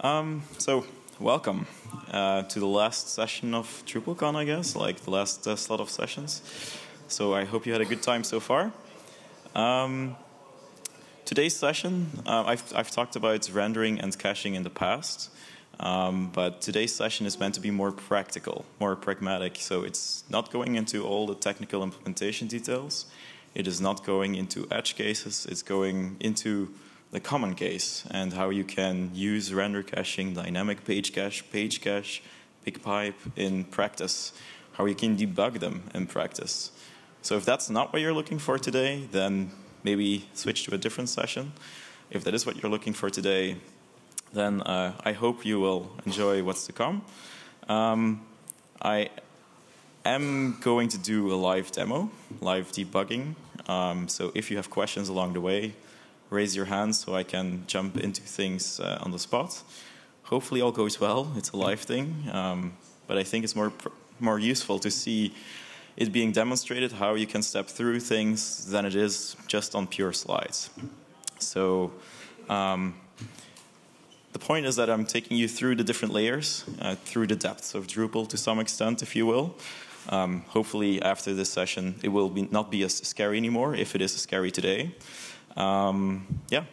Um, so, welcome uh, to the last session of DrupalCon, I guess, like the last uh, slot of sessions. So I hope you had a good time so far. Um, today's session, uh, I've, I've talked about rendering and caching in the past, um, but today's session is meant to be more practical, more pragmatic. So it's not going into all the technical implementation details. It is not going into edge cases. It's going into the common case and how you can use render caching, dynamic page cache, page cache, BigPipe in practice, how you can debug them in practice. So if that's not what you're looking for today, then maybe switch to a different session. If that is what you're looking for today, then uh, I hope you will enjoy what's to come. Um, I am going to do a live demo, live debugging. Um, so if you have questions along the way, raise your hand so I can jump into things uh, on the spot. Hopefully all goes well. It's a live thing, um, but I think it's more more useful to see it being demonstrated how you can step through things than it is just on pure slides. So um, the point is that I'm taking you through the different layers, uh, through the depths of Drupal to some extent, if you will. Um, hopefully after this session it will be not be as scary anymore, if it is scary today. Um, yeah.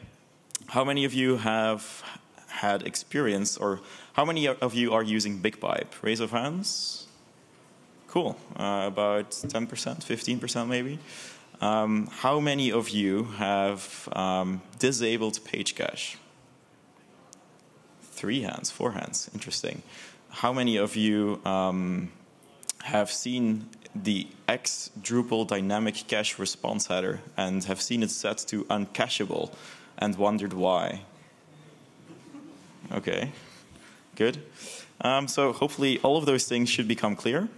How many of you have had experience, or how many of you are using BigPipe? Raise of hands. Cool. Uh, about 10%, 15% maybe. Um, how many of you have um, disabled page cache? Three hands, four hands. Interesting. How many of you um, have seen the X Drupal dynamic cache response header and have seen it set to uncacheable and wondered why. Okay, good. Um, so hopefully all of those things should become clear.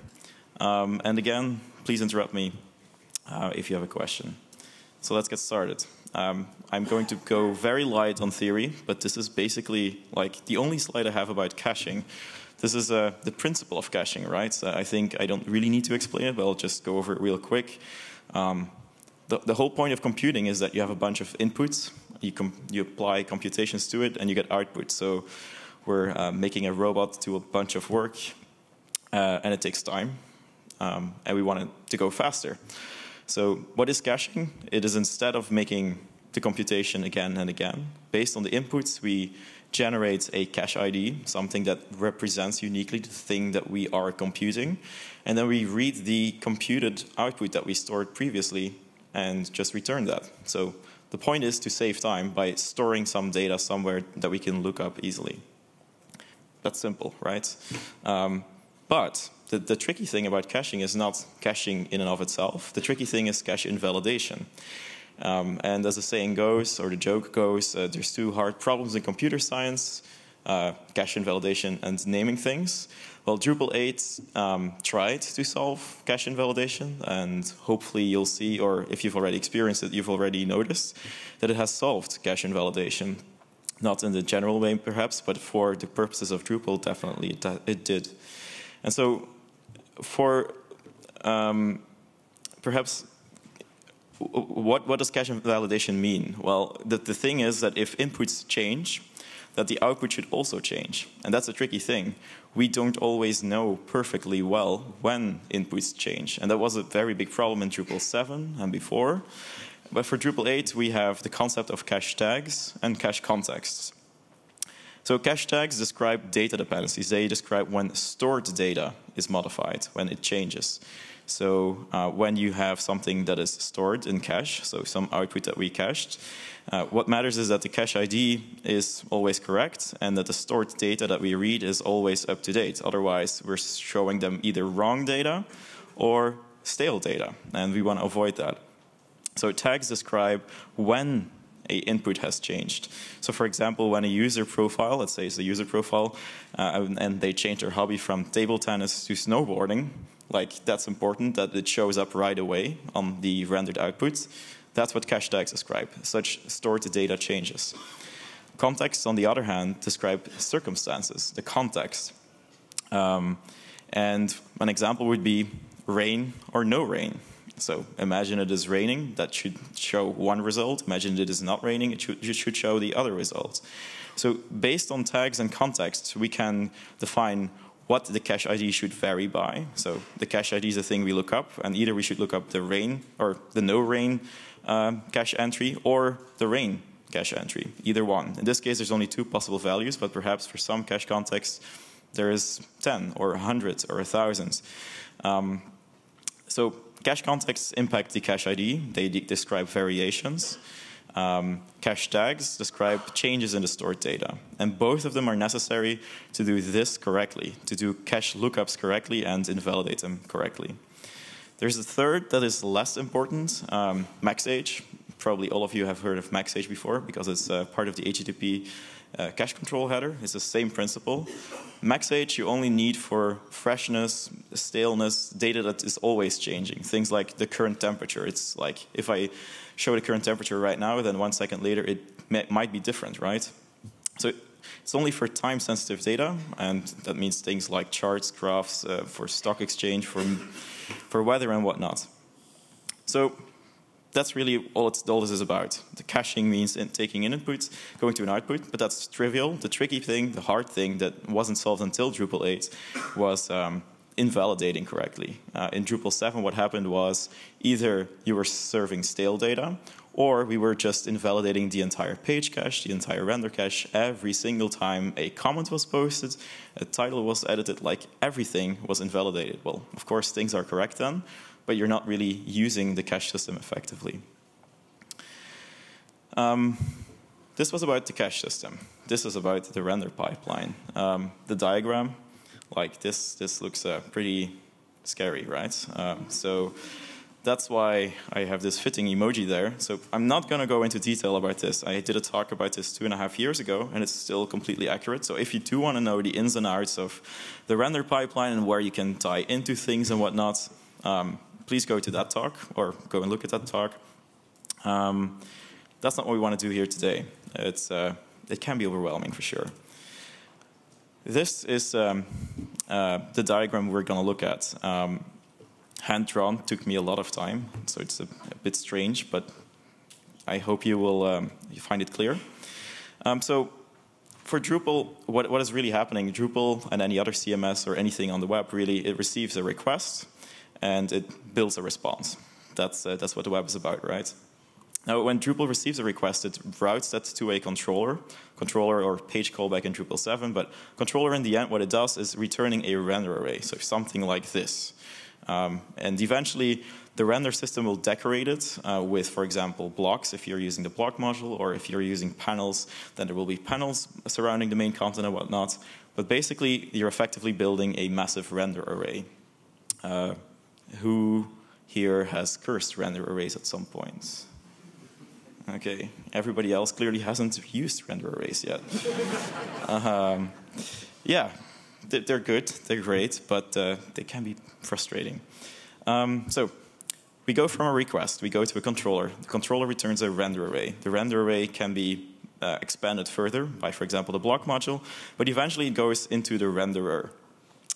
Um, and again, please interrupt me uh, if you have a question. So let's get started. Um, I'm going to go very light on theory, but this is basically like the only slide I have about caching. This is uh, the principle of caching, right? So I think I don't really need to explain it, but I'll just go over it real quick. Um, the, the, whole point of computing is that you have a bunch of inputs, you, you apply computations to it, and you get output. So we're uh, making a robot do a bunch of work, uh, and it takes time, um, and we want it to go faster. So what is caching? It is instead of making the computation again and again, based on the inputs, we generates a cache ID, something that represents uniquely the thing that we are computing. And then we read the computed output that we stored previously and just return that. So the point is to save time by storing some data somewhere that we can look up easily. That's simple, right? Um, but the, the tricky thing about caching is not caching in and of itself. The tricky thing is cache invalidation. Um, and as the saying goes, or the joke goes, uh, there's two hard problems in computer science, uh, cache invalidation and naming things. Well, Drupal 8 um, tried to solve cache invalidation, and hopefully you'll see, or if you've already experienced it, you've already noticed that it has solved cache invalidation. Not in the general way, perhaps, but for the purposes of Drupal, definitely it, it did. And so, for um, perhaps what, what does cache invalidation mean? Well, the, the thing is that if inputs change, that the output should also change. And that's a tricky thing. We don't always know perfectly well when inputs change. And that was a very big problem in Drupal 7 and before. But for Drupal 8, we have the concept of cache tags and cache contexts. So cache tags describe data dependencies. They describe when stored data is modified, when it changes. So uh, when you have something that is stored in cache, so some output that we cached, uh, what matters is that the cache ID is always correct and that the stored data that we read is always up to date. Otherwise, we're showing them either wrong data or stale data, and we want to avoid that. So tags describe when a input has changed. So for example, when a user profile, let's say it's a user profile, uh, and they change their hobby from table tennis to snowboarding, like that's important that it shows up right away on the rendered output. That's what cache tags describe, such stored data changes. Contexts, on the other hand, describe circumstances, the context. Um, and an example would be rain or no rain. So imagine it is raining, that should show one result. Imagine it is not raining, it should, it should show the other result. So based on tags and context, we can define what the cache ID should vary by. So the cache ID is a thing we look up, and either we should look up the rain or the no rain um, cache entry or the rain cache entry, either one. In this case, there's only two possible values, but perhaps for some cache contexts, there is 10 or 100 or 1,000. Um, so cache contexts impact the cache ID. They de describe variations. Um, cache tags describe changes in the stored data. And both of them are necessary to do this correctly, to do cache lookups correctly and invalidate them correctly. There's a third that is less important, um, max age. Probably all of you have heard of max age before because it's uh, part of the HTTP uh, cache control header. It's the same principle. Max age you only need for freshness, staleness, data that is always changing. Things like the current temperature. It's like if I show the current temperature right now, then one second later it might be different, right? So it's only for time-sensitive data, and that means things like charts, graphs, uh, for stock exchange, for, for weather and whatnot. So that's really all, all, this is about. The caching means in taking in inputs, going to an output, but that's trivial. The tricky thing, the hard thing that wasn't solved until Drupal 8 was um, invalidating correctly. Uh, in Drupal 7, what happened was either you were serving stale data, or we were just invalidating the entire page cache, the entire render cache, every single time a comment was posted, a title was edited, like everything was invalidated. Well, of course, things are correct then, but you're not really using the cache system effectively. Um, this was about the cache system. This is about the render pipeline. Um, the diagram, like this, this looks uh, pretty scary, right? Um, so that's why I have this fitting emoji there. So I'm not going to go into detail about this. I did a talk about this two and a half years ago, and it's still completely accurate. So if you do want to know the ins and outs of the render pipeline and where you can tie into things and whatnot, um, please go to that talk or go and look at that talk. Um, that's not what we want to do here today. It's, uh, it can be overwhelming for sure. This is um, uh, the diagram we're going to look at. Um, hand drawn took me a lot of time, so it's a, a bit strange, but I hope you will um, you find it clear. Um, so for Drupal, what, what is really happening, Drupal and any other CMS or anything on the web, really, it receives a request and it builds a response. That's, uh, that's what the web is about, right? Now, when Drupal receives a request, it routes that to a controller, controller or page callback in Drupal 7, but controller in the end, what it does is returning a render array, so something like this. Um, and eventually, the render system will decorate it uh, with, for example, blocks if you're using the block module, or if you're using panels, then there will be panels surrounding the main content and whatnot. But basically, you're effectively building a massive render array. Uh, who here has cursed render arrays at some point? Okay, everybody else clearly hasn't used render arrays yet. um, yeah, they're good, they're great, but uh, they can be frustrating. Um, so we go from a request, we go to a controller. The controller returns a render array. The render array can be uh, expanded further by, for example, the block module, but eventually it goes into the renderer.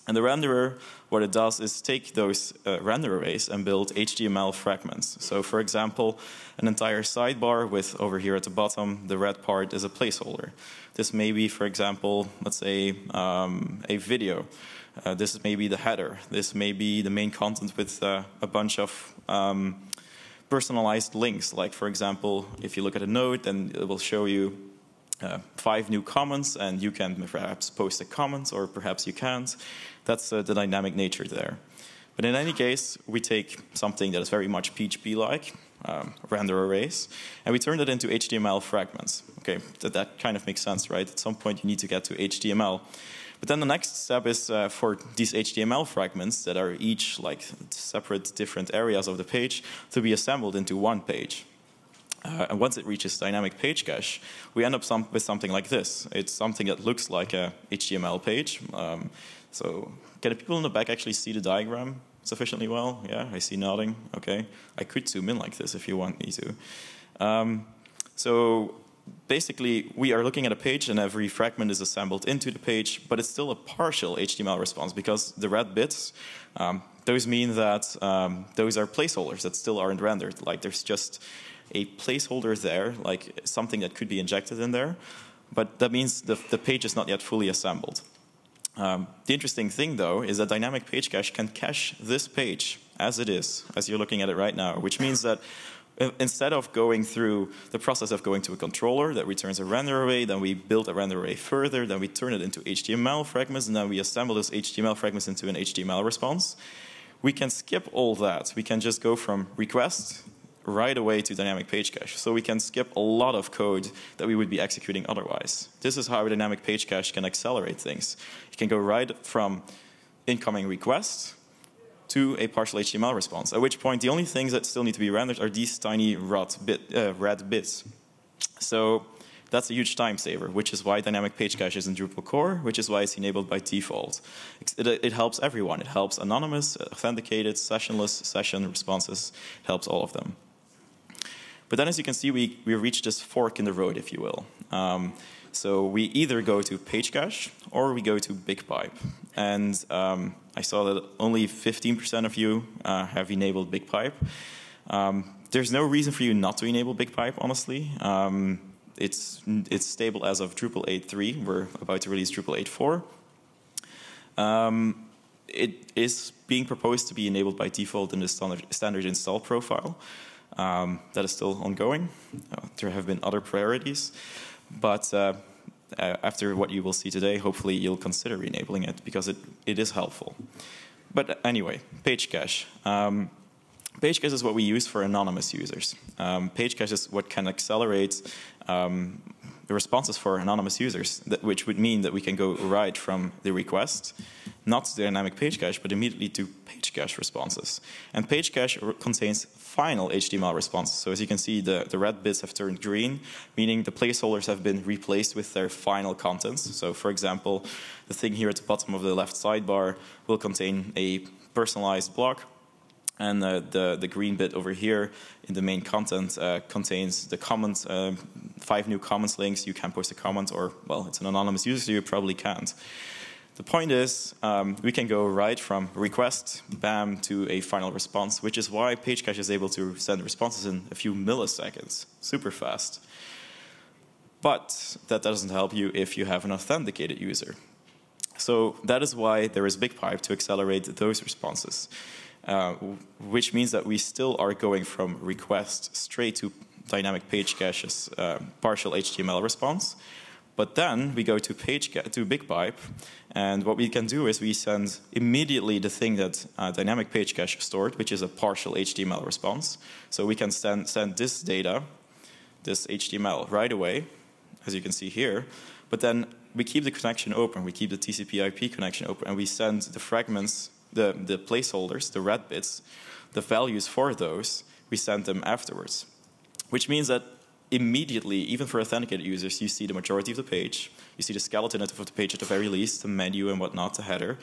And the renderer, what it does is take those uh, render arrays and build HTML fragments. So for example, an entire sidebar with over here at the bottom, the red part is a placeholder. This may be, for example, let's say um, a video. Uh, this may be the header. This may be the main content with uh, a bunch of um, personalized links. Like for example, if you look at a node, then it will show you uh, five new comments, and you can perhaps post a comment, or perhaps you can't. That's uh, the dynamic nature there. But in any case, we take something that is very much PHP-like, um, render arrays, and we turn that into HTML fragments. Okay, that, that kind of makes sense, right? At some point, you need to get to HTML. But then the next step is uh, for these HTML fragments that are each like separate different areas of the page to be assembled into one page. Uh, and once it reaches dynamic page cache, we end up some, with something like this. It's something that looks like a HTML page. Um, so can the people in the back actually see the diagram sufficiently well? Yeah, I see nodding. Okay, I could zoom in like this if you want me to. Um, so basically, we are looking at a page and every fragment is assembled into the page, but it's still a partial HTML response because the red bits, um, those mean that um, those are placeholders that still aren't rendered. Like there's just a placeholder there, like something that could be injected in there. but that means the, the page is not yet fully assembled. Um, the interesting thing, though, is that dynamic page cache can cache this page as it is, as you're looking at it right now, which means that instead of going through the process of going to a controller that returns a render array, then we build a render array further, then we turn it into HTML fragments, and then we assemble those HTML fragments into an HTML response, we can skip all that. We can just go from request right away to dynamic page cache. So we can skip a lot of code that we would be executing otherwise. This is how a dynamic page cache can accelerate things. You can go right from incoming request to a partial HTML response, at which point the only things that still need to be rendered are these tiny bit, uh, red bits. So that's a huge time saver, which is why dynamic page cache is in Drupal core, which is why it's enabled by default. It, it, helps everyone. It helps anonymous, authenticated, sessionless, session responses. It helps all of them. But then as you can see, we, we reached this fork in the road, if you will. Um, so we either go to page cache or we go to BigPipe. And um, I saw that only 15% of you uh, have enabled BigPipe. Um, there's no reason for you not to enable BigPipe, honestly. Um, it's, it's stable as of Drupal 8.3. We're about to release Drupal 8.4. Um, it is being proposed to be enabled by default in the standard, standard install profile. Um, that is still ongoing. Uh, there have been other priorities, but uh, after what you will see today, hopefully you'll consider enabling it because it, it is helpful. But anyway, page cache. Um, page cache is what we use for anonymous users. Um, page cache is what can accelerate um, responses for anonymous users, that, which would mean that we can go right from the request, not to the dynamic page cache, but immediately to page cache responses. And page cache contains final HTML responses. So as you can see, the, the red bits have turned green, meaning the placeholders have been replaced with their final contents. So for example, the thing here at the bottom of the left sidebar will contain a personalized block and uh, the, the green bit over here in the main content uh, contains the comments, uh, five new comments links. You can post a comment or, well, it's an anonymous user, so you probably can't. The point is, um, we can go right from request, bam, to a final response, which is why Page Cache is able to send responses in a few milliseconds, super fast. But that doesn't help you if you have an authenticated user. So that is why there is BigPipe to accelerate those responses. Uh, which means that we still are going from request straight to dynamic page cache's uh, partial HTML response. But then we go to page to BigPipe, and what we can do is we send immediately the thing that uh, dynamic page cache stored, which is a partial HTML response. So we can send send this data, this HTML, right away, as you can see here. But then we keep the connection open, we keep the TCP/IP connection open, and we send the fragments the, the placeholders, the red bits, the values for those, we send them afterwards. Which means that immediately, even for authenticated users, you see the majority of the page. You see the skeleton of the page at the very least, the menu and whatnot, the header.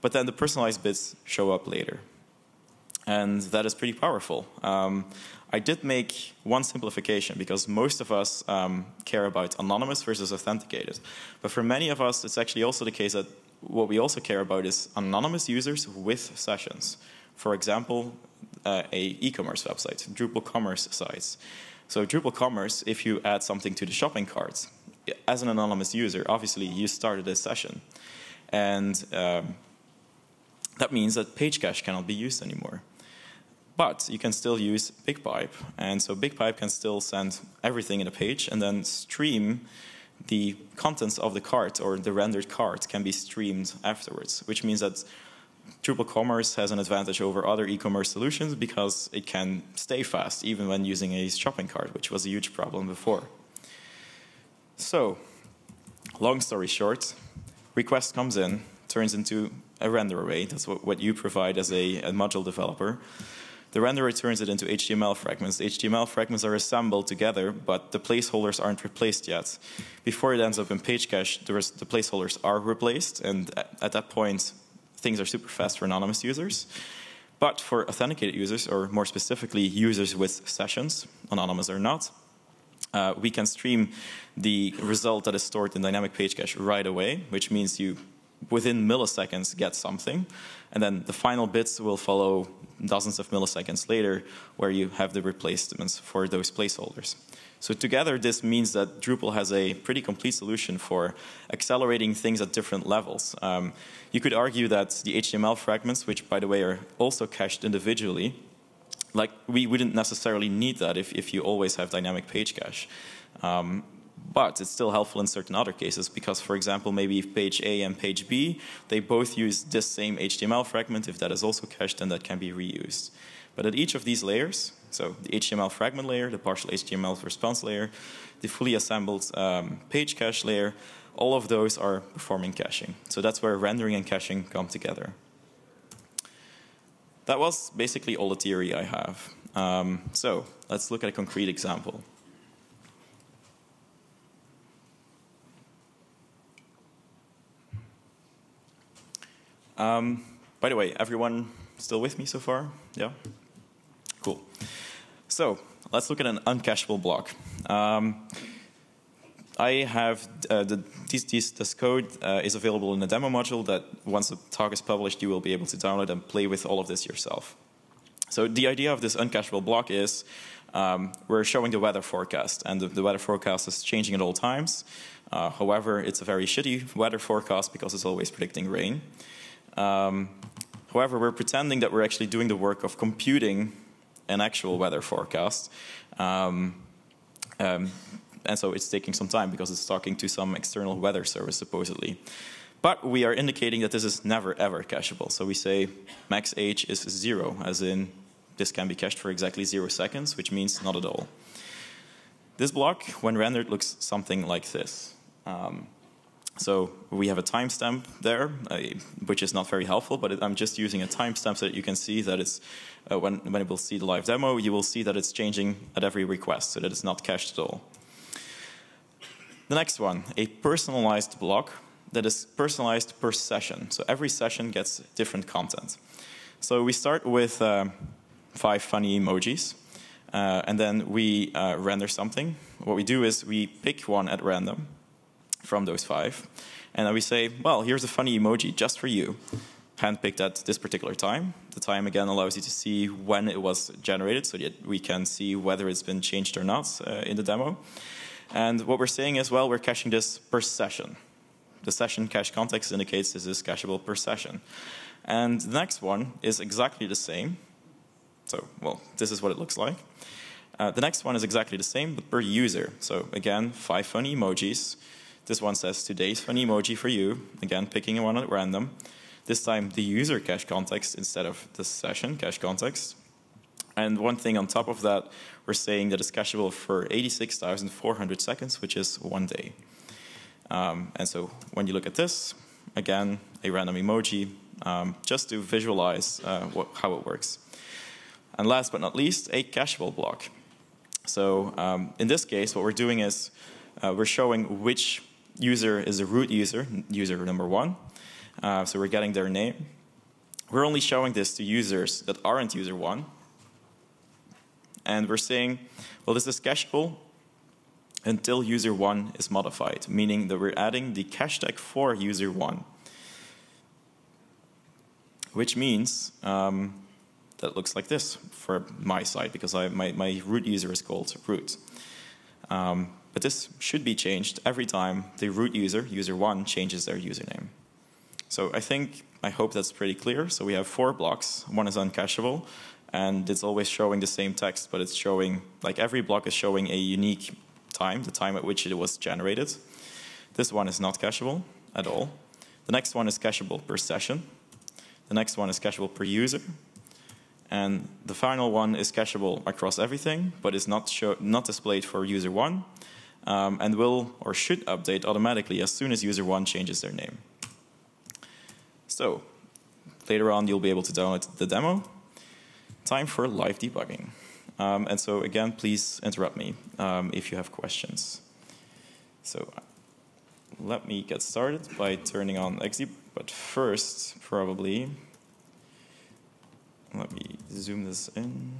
But then the personalized bits show up later. And that is pretty powerful. Um, I did make one simplification because most of us um, care about anonymous versus authenticated. But for many of us, it's actually also the case that what we also care about is anonymous users with sessions. For example, uh, a e-commerce website, Drupal commerce sites. So Drupal commerce, if you add something to the shopping cart, as an anonymous user, obviously you started a session. And um, that means that page cache cannot be used anymore. But you can still use BigPipe. And so BigPipe can still send everything in a page and then stream the contents of the cart or the rendered cart can be streamed afterwards, which means that Drupal Commerce has an advantage over other e-commerce solutions because it can stay fast even when using a shopping cart, which was a huge problem before. So, long story short, request comes in, turns into a render array. That's what, what you provide as a, a module developer. The renderer turns it into HTML fragments. HTML fragments are assembled together, but the placeholders aren't replaced yet. Before it ends up in page cache, the, the placeholders are replaced, and at that point, things are super fast for anonymous users. But for authenticated users, or more specifically, users with sessions, anonymous or not, uh, we can stream the result that is stored in dynamic page cache right away, which means you within milliseconds get something, and then the final bits will follow dozens of milliseconds later where you have the replacements for those placeholders. So together this means that Drupal has a pretty complete solution for accelerating things at different levels. Um, you could argue that the HTML fragments, which by the way are also cached individually, like we wouldn't necessarily need that if, if you always have dynamic page cache. Um, but it's still helpful in certain other cases because, for example, maybe if page A and page B, they both use this same HTML fragment, if that is also cached, then that can be reused. But at each of these layers, so the HTML fragment layer, the partial HTML response layer, the fully assembled um, page cache layer, all of those are performing caching. So that's where rendering and caching come together. That was basically all the theory I have. Um, so let's look at a concrete example. Um, by the way, everyone still with me so far? Yeah? Cool. So let's look at an uncacheable block. Um, I have uh, the, this, this, this code uh, is available in a demo module that once the talk is published, you will be able to download and play with all of this yourself. So the idea of this uncacheable block is um, we're showing the weather forecast, and the, the, weather forecast is changing at all times. Uh, however, it's a very shitty weather forecast because it's always predicting rain. Um, however, we're pretending that we're actually doing the work of computing an actual weather forecast. Um, um, and so it's taking some time because it's talking to some external weather service supposedly. But we are indicating that this is never ever cacheable. So we say max age is zero, as in this can be cached for exactly zero seconds, which means not at all. This block, when rendered, looks something like this. Um, so we have a timestamp there, uh, which is not very helpful, but it, I'm just using a timestamp so that you can see that it's, uh, when, when it will see the live demo, you will see that it's changing at every request, so that it's not cached at all. The next one, a personalized block that is personalized per session. So every session gets different content. So we start with uh, five funny emojis, uh, and then we uh, render something. What we do is we pick one at random, from those five. And then we say, well, here's a funny emoji just for you, handpicked at this particular time. The time again allows you to see when it was generated so that we can see whether it's been changed or not uh, in the demo. And what we're saying is, well, we're caching this per session. The session cache context indicates this is cacheable per session. And the next one is exactly the same. So, well, this is what it looks like. Uh, the next one is exactly the same, but per user. So again, five funny emojis. This one says today's funny emoji for you. Again, picking one at random. This time the user cache context instead of the session cache context. And one thing on top of that, we're saying that it's cacheable for 86,400 seconds, which is one day. Um, and so when you look at this, again, a random emoji, um, just to visualize uh, what, how it works. And last but not least, a cacheable block. So um, in this case, what we're doing is uh, we're showing which user is a root user, user number one. Uh, so we're getting their name. We're only showing this to users that aren't user one. And we're saying, well, this is cacheable until user one is modified, meaning that we're adding the cache tag for user one. Which means um, that looks like this for my side, because I, my, my root user is called root. Um, but this should be changed every time the root user, user one, changes their username. So I think, I hope that's pretty clear. So we have four blocks. One is uncacheable, and it's always showing the same text, but it's showing, like every block is showing a unique time, the time at which it was generated. This one is not cacheable at all. The next one is cacheable per session. The next one is cacheable per user. And the final one is cacheable across everything, but is not, not displayed for user one, um, and will or should update automatically as soon as user one changes their name. So later on, you'll be able to download the demo. Time for live debugging. Um, and so again, please interrupt me um, if you have questions. So let me get started by turning on XD, but first, probably, let me zoom this in.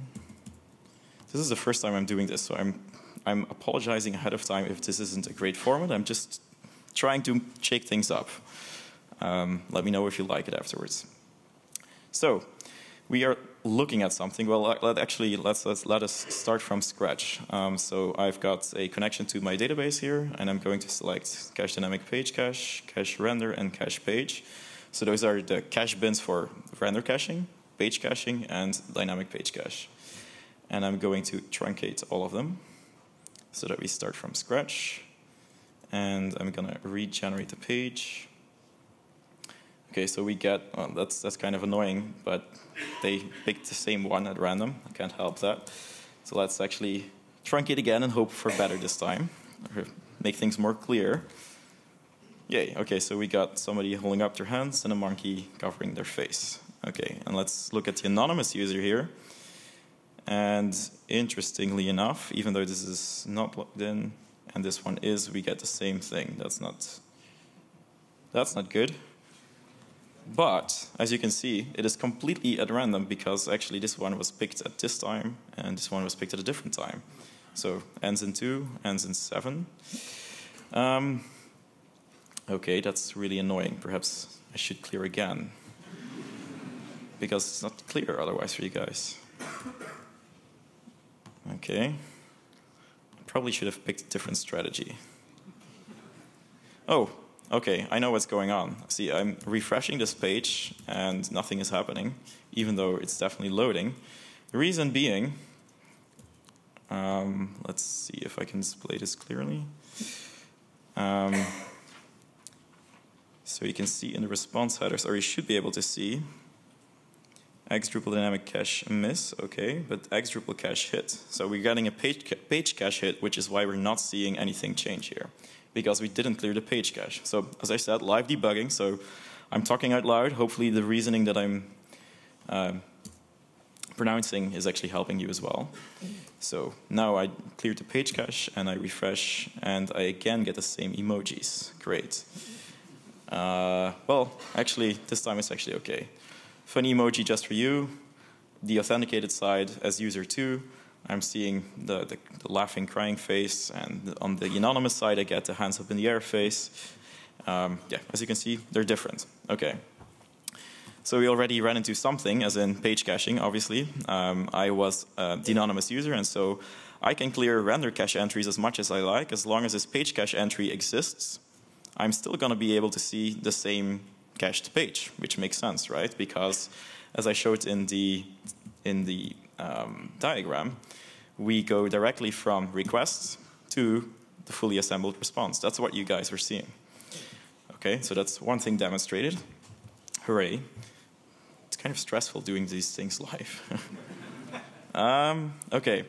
This is the first time I'm doing this, so I'm I'm apologizing ahead of time if this isn't a great format. I'm just trying to shake things up. Um, let me know if you like it afterwards. So we are looking at something. Well, let, actually, let's, let's, let us start from scratch. Um, so I've got a connection to my database here, and I'm going to select cache dynamic page cache, cache render, and cache page. So those are the cache bins for render caching, page caching, and dynamic page cache. And I'm going to truncate all of them so that we start from scratch. And I'm going to regenerate the page. Okay, so we get, well, that's, that's kind of annoying, but they picked the same one at random. I can't help that. So let's actually truncate again and hope for better this time, or make things more clear. Yay, okay, so we got somebody holding up their hands and a monkey covering their face. Okay, and let's look at the anonymous user here. And interestingly enough, even though this is not logged in and this one is, we get the same thing. That's not, that's not good. But as you can see, it is completely at random because actually this one was picked at this time and this one was picked at a different time. So ends in 2, ends in 7. Um, okay, that's really annoying. Perhaps I should clear again. because it's not clear otherwise for you guys. Okay. Probably should have picked a different strategy. Oh, okay, I know what's going on. See, I'm refreshing this page and nothing is happening, even though it's definitely loading. The reason being, um, let's see if I can display this clearly. Um, so you can see in the response headers, or you should be able to see, X Drupal dynamic cache miss, okay, but X Drupal cache hit. So we're getting a page, ca page cache hit, which is why we're not seeing anything change here because we didn't clear the page cache. So as I said, live debugging. So I'm talking out loud. Hopefully the reasoning that I'm uh, pronouncing is actually helping you as well. So now I clear the page cache and I refresh and I again get the same emojis. Great. Uh, well, actually, this time it's actually okay. Funny emoji just for you. The authenticated side as user 2 I'm seeing the, the, the, laughing, crying face, and on the anonymous side, I get the hands up in the air face. Um, yeah, as you can see, they're different. Okay. So we already ran into something, as in page caching, obviously. Um, I was uh, the anonymous user, and so I can clear render cache entries as much as I like. As long as this page cache entry exists, I'm still going to be able to see the same cached page, which makes sense, right? Because as I showed in the, in the um, diagram, we go directly from requests to the fully assembled response. That's what you guys were seeing. Okay, so that's one thing demonstrated. Hooray. It's kind of stressful doing these things live. um, okay,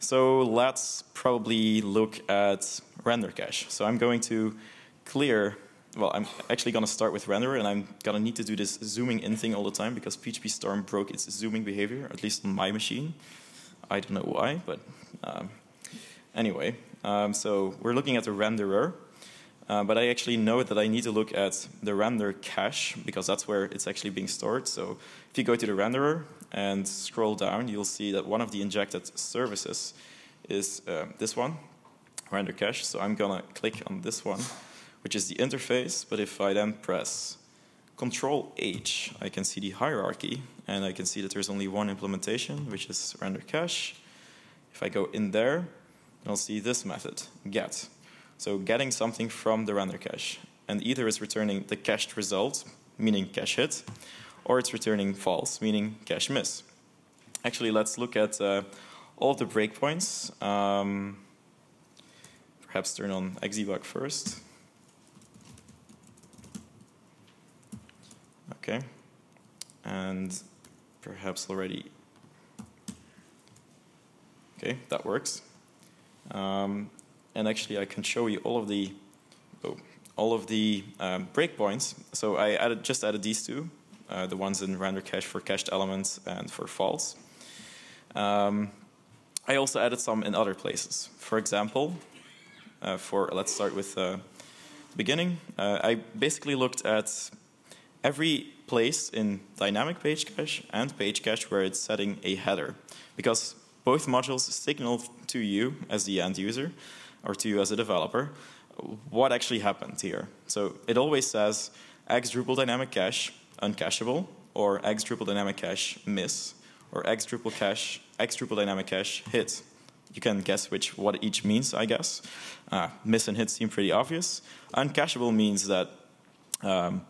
so let's probably look at render cache. So I'm going to clear well, I'm actually going to start with renderer, and I'm going to need to do this zooming in thing all the time because PHP Storm broke its zooming behavior, at least on my machine. I don't know why, but um, anyway. Um, so we're looking at the renderer, uh, but I actually know that I need to look at the render cache because that's where it's actually being stored. So if you go to the renderer and scroll down, you'll see that one of the injected services is uh, this one, render cache. So I'm going to click on this one which is the interface. But if I then press Control H, I can see the hierarchy, and I can see that there's only one implementation, which is render cache. If I go in there, I'll see this method, get. So getting something from the render cache. And either it's returning the cached result, meaning cache hit, or it's returning false, meaning cache miss. Actually, let's look at uh, all the breakpoints. Um, perhaps turn on Xdebug first. Okay. And perhaps already, okay, that works. Um, and actually I can show you all of the, oh, all of the um, breakpoints. So I added, just added these two, uh, the ones in render cache for cached elements and for false. Um, I also added some in other places. For example, uh, for let's start with uh, the beginning. Uh, I basically looked at every place in dynamic page cache and page cache where it's setting a header. Because both modules signal to you as the end user or to you as a developer what actually happened here. So it always says X Drupal dynamic cache uncacheable, or X Drupal dynamic cache miss, or X Drupal cache X Drupal dynamic cache hit. You can guess which what each means, I guess. Uh, miss and hit seem pretty obvious. Uncacheable means that um,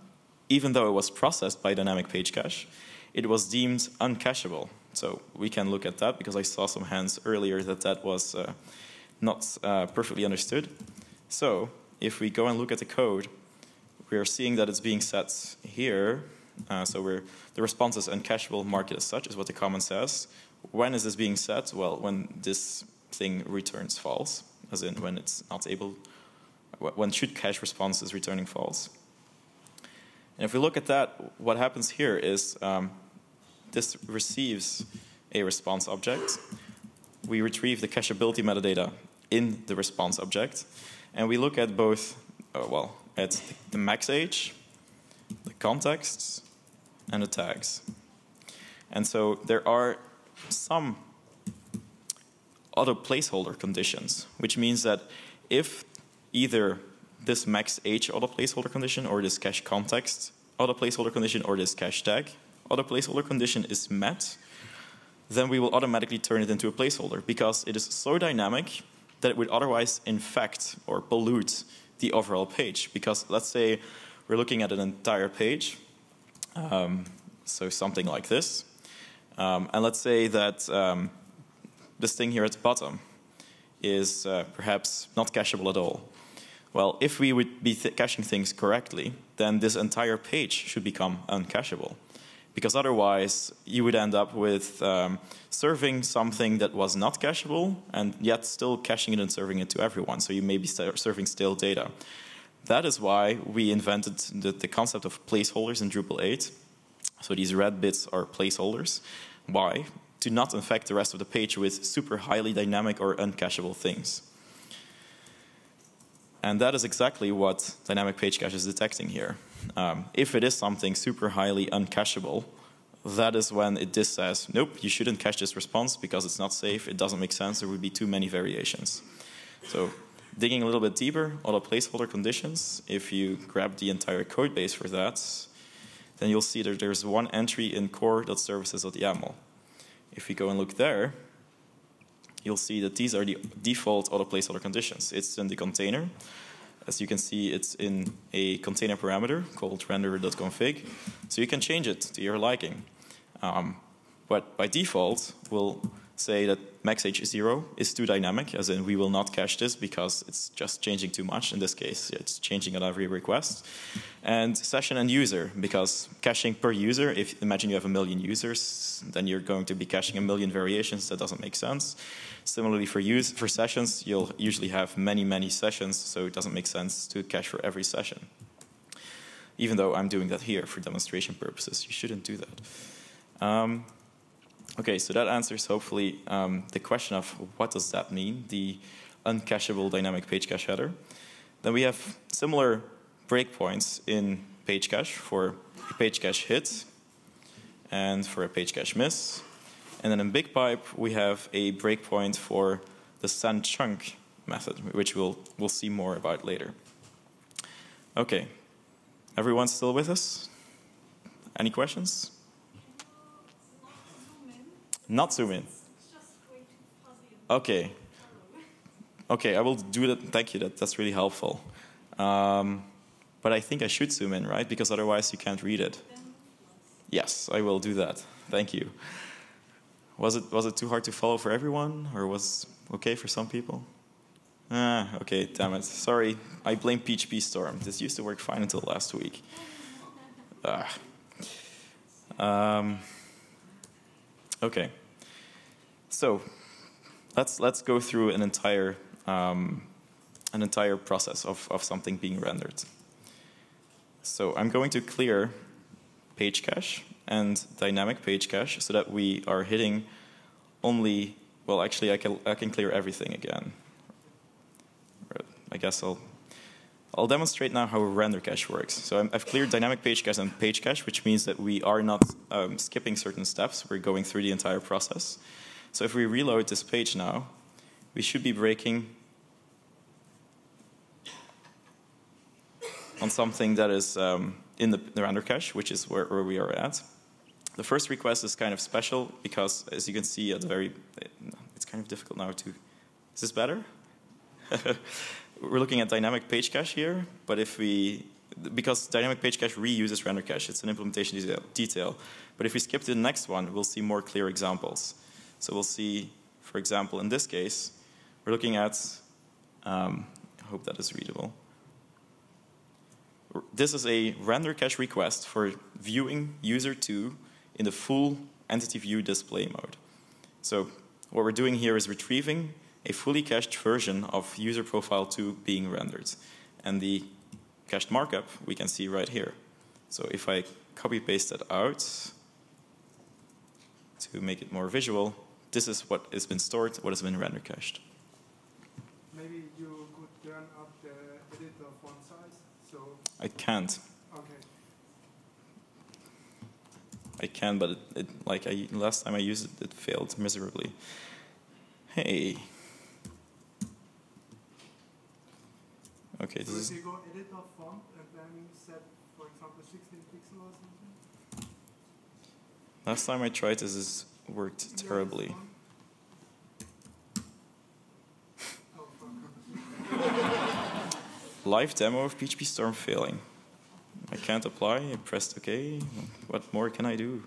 even though it was processed by dynamic page cache, it was deemed uncacheable. So we can look at that because I saw some hands earlier that that was uh, not uh, perfectly understood. So if we go and look at the code, we are seeing that it's being set here. Uh, so we're, the response is uncacheable, mark it as such, is what the comment says. When is this being set? Well, when this thing returns false, as in when it's not able, when should cache response is returning false. And if we look at that, what happens here is um, this receives a response object. We retrieve the cacheability metadata in the response object, and we look at both, uh, well, at the max age, the contexts, and the tags. And so there are some other placeholder conditions, which means that if either this max age auto placeholder condition or this cache context auto placeholder condition or this cache tag auto placeholder condition is met, then we will automatically turn it into a placeholder because it is so dynamic that it would otherwise infect or pollute the overall page. Because let's say we're looking at an entire page, um, so something like this, um, and let's say that um, this thing here at the bottom is uh, perhaps not cacheable at all. Well, if we would be th caching things correctly, then this entire page should become uncacheable. Because otherwise, you would end up with um, serving something that was not cacheable, and yet still caching it and serving it to everyone. So you may be serving stale data. That is why we invented the, the concept of placeholders in Drupal 8. So these red bits are placeholders. Why? To not infect the rest of the page with super highly dynamic or uncacheable things. And that is exactly what dynamic page cache is detecting here. Um, if it is something super highly uncacheable, that is when it just says, nope, you shouldn't cache this response because it's not safe, it doesn't make sense, there would be too many variations. So digging a little bit deeper, auto placeholder conditions, if you grab the entire code base for that, then you'll see that there's one entry in core.services.yaml. If we go and look there, you'll see that these are the default auto placeholder conditions. It's in the container. As you can see, it's in a container parameter called render.config. So you can change it to your liking. Um, but by default, we'll say that max age 0 is too dynamic, as in we will not cache this because it's just changing too much. In this case, it's changing at every request. And session and user, because caching per user, if imagine you have a million users, then you're going to be caching a million variations. That doesn't make sense. Similarly, for use for sessions, you'll usually have many, many sessions, so it doesn't make sense to cache for every session. Even though I'm doing that here for demonstration purposes, you shouldn't do that. Um, Okay, so that answers hopefully um, the question of what does that mean, the uncacheable dynamic page cache header. Then we have similar breakpoints in page cache for a page cache hit and for a page cache miss. And then in BigPipe, we have a breakpoint for the send chunk method, which we'll, we'll see more about later. Okay, everyone still with us? Any questions? Not zoom in. Okay. Okay, I will do that. Thank you. That, that's really helpful. Um, but I think I should zoom in, right? Because otherwise you can't read it. Yes, I will do that. Thank you. Was it was it too hard to follow for everyone, or was okay for some people? Ah, okay, damn it. Sorry, I blame PHP Storm. This used to work fine until last week. Ah. Um, Okay. So let's let's go through an entire um, an entire process of, of something being rendered. So I'm going to clear page cache and dynamic page cache so that we are hitting only well actually I can I can clear everything again. I guess I'll I'll demonstrate now how render cache works. So i have cleared dynamic page cache and page cache, which means that we are not um, skipping certain steps. We're going through the entire process. So if we reload this page now, we should be breaking on something that is um, in the, the render cache, which is where, where we are at. The first request is kind of special because, as you can see, the very, it's kind of difficult now to. Is this better? We're looking at dynamic page cache here, but if we, because dynamic page cache reuses render cache, it's an implementation detail. But if we skip to the next one, we'll see more clear examples. So we'll see, for example, in this case, we're looking at, um, I hope that is readable this is a render cache request for viewing user 2 in the full entity view display mode. So what we're doing here is retrieving a fully cached version of user profile 2 being rendered. And the cached markup we can see right here. So if I copy paste that out to make it more visual, this is what has been stored, what has been render cached. Maybe you could turn up the editor font size so I can't. Okay. I can, but it, it, like I last time I used it, it failed miserably. Hey. Okay, so this if you go editor font and then set, for example, 16 pixel or something. last time I tried this, this worked terribly. Oh. Live demo of PhpStorm failing. I can't apply. I pressed OK. What more can I do?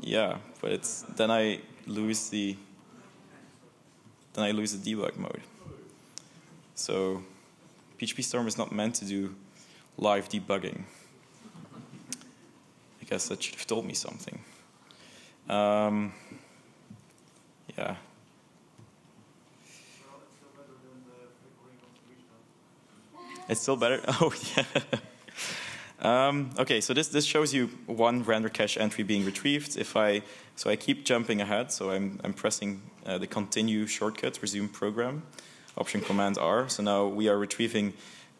Yeah, but it's then I lose the then I lose the debug mode. So PhpStorm is not meant to do live debugging. I guess that should have told me something. Um, yeah. It's still better. Oh yeah. um, okay, so this this shows you one render cache entry being retrieved. If I so I keep jumping ahead, so I'm I'm pressing uh, the continue shortcut, resume program, option command R. So now we are retrieving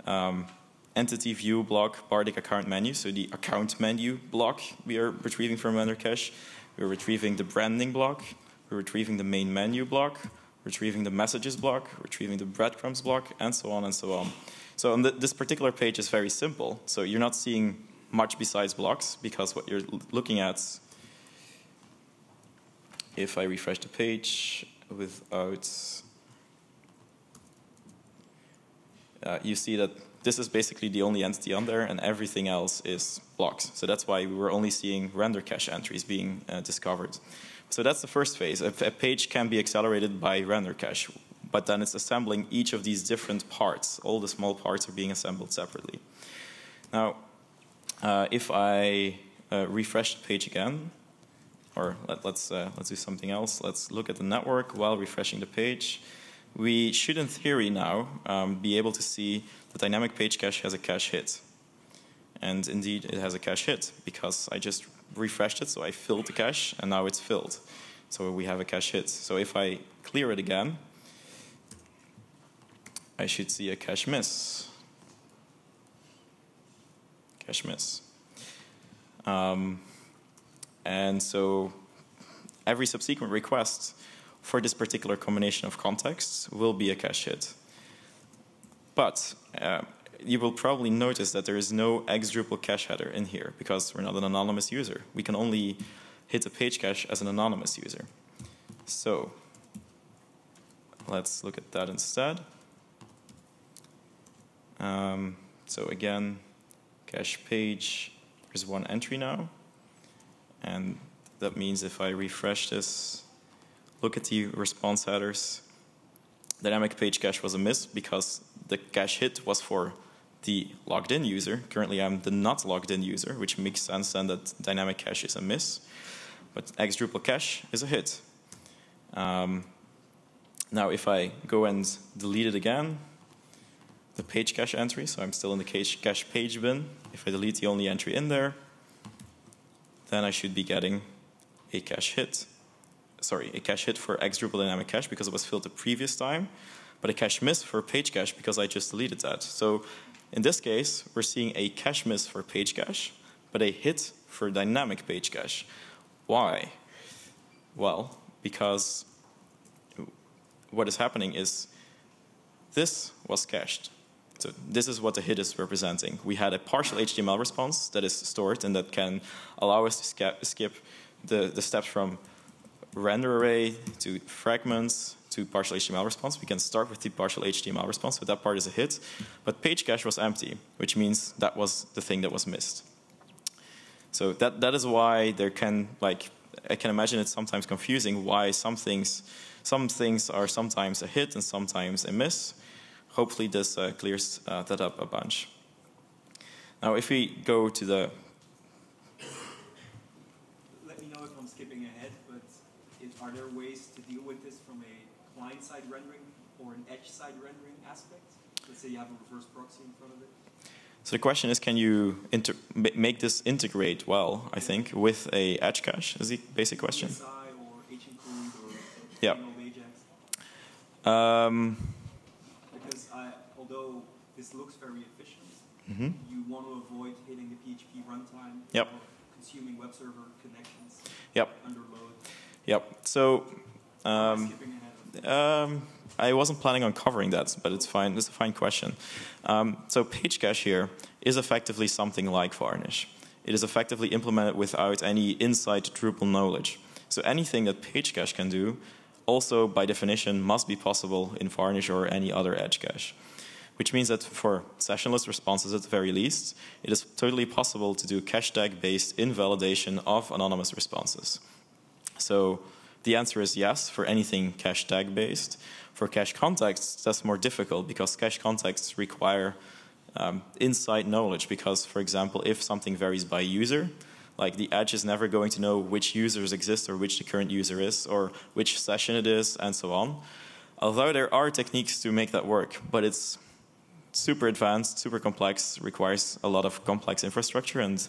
um, entity view block Bartik account menu. So the account menu block we are retrieving from render cache. We're retrieving the branding block. We're retrieving the main menu block. Retrieving the messages block. Retrieving the breadcrumbs block, and so on and so on. So on the, this particular page is very simple. So you're not seeing much besides blocks because what you're looking at, if I refresh the page without, uh, you see that this is basically the only entity on there and everything else is blocks. So that's why we were only seeing render cache entries being uh, discovered. So that's the first phase. A, a page can be accelerated by render cache but then it's assembling each of these different parts. All the small parts are being assembled separately. Now, uh, if I uh, refresh the page again, or let, us uh, let's do something else. Let's look at the network while refreshing the page. We should, in theory, now um, be able to see the dynamic page cache has a cache hit. And indeed, it has a cache hit because I just refreshed it, so I filled the cache, and now it's filled. So we have a cache hit. So if I clear it again, I should see a cache miss. Cache miss. Um, and so every subsequent request for this particular combination of contexts will be a cache hit. But uh, you will probably notice that there is no X Drupal cache header in here because we're not an anonymous user. We can only hit a page cache as an anonymous user. So let's look at that instead. Um, so again, cache page, there's one entry now. And that means if I refresh this, look at the response headers, dynamic page cache was a miss because the cache hit was for the logged in user. Currently I'm the not logged in user, which makes sense then that dynamic cache is a miss. But X Drupal cache is a hit. Um, now if I go and delete it again, the page cache entry, so I'm still in the cache, cache page bin. If I delete the only entry in there, then I should be getting a cache hit. Sorry, a cache hit for X dynamic cache because it was filled the previous time, but a cache miss for page cache because I just deleted that. So in this case, we're seeing a cache miss for page cache, but a hit for dynamic page cache. Why? Well, because what is happening is this was cached So this is what the hit is representing. We had a partial HTML response that is stored and that can allow us to skip, the, the steps from render array to fragments to partial HTML response. We can start with the partial HTML response, so that part is a hit. But page cache was empty, which means that was the thing that was missed. So that, that is why there can, like, I can imagine it's sometimes confusing why some things, some things are sometimes a hit and sometimes a miss. Hopefully this uh, clears uh, that up a bunch. Now if we go to the Let me know if I'm skipping ahead, but if, are there ways to deal with this from a client-side rendering or an edge-side rendering aspect? Let's say you have a reverse proxy in front of it. So the question is, can you make this integrate well, I think, with a edge cache is the basic question. Or or yeah. Um, because I, although this looks very efficient, mm -hmm. you want to avoid hitting the PHP runtime yep. or consuming web server connections yep. under load. Yep. So um, um, I wasn't planning on covering that, but it's fine. It's a fine question. Um, so page cache here is effectively something like Varnish. It is effectively implemented without any inside Drupal knowledge. So anything that page cache can do, also by definition, must be possible in Varnish or any other edge cache. Which means that for sessionless responses at the very least, it is totally possible to do cache tag based invalidation of anonymous responses. So the answer is yes for anything cache tag based. For cache contexts, that's more difficult because cache contexts require um, inside knowledge because, for example, if something varies by user, like the edge is never going to know which users exist or which the current user is or which session it is and so on. Although there are techniques to make that work, but it's super advanced, super complex, requires a lot of complex infrastructure and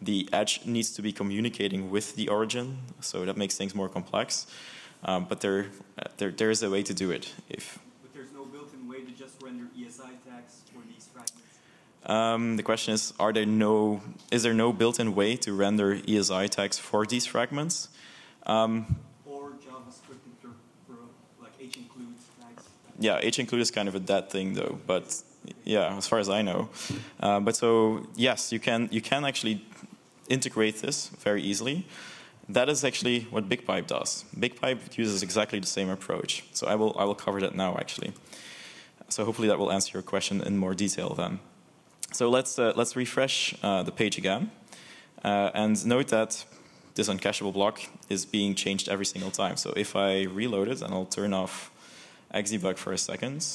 the edge needs to be communicating with the origin, so that makes things more complex. Um, but there, uh, there, there is a way to do it. If but there's no built-in way to just render ESI tags for these fragments. Um, the question is: Are there no? Is there no built-in way to render ESI tags for these fragments? Um, or JavaScript for like hinclude tags. Yeah, hinclude is kind of a dead thing though, but yeah, as far as I know. Uh, but so yes, you can you can actually integrate this very easily. That is actually what BigPipe does. BigPipe uses exactly the same approach. So I will I will cover that now actually. So hopefully that will answer your question in more detail then. So let's uh, let's refresh uh, the page again, uh, and note that this uncacheable block is being changed every single time. So if I reload it, and I'll turn off Xdebug for a second.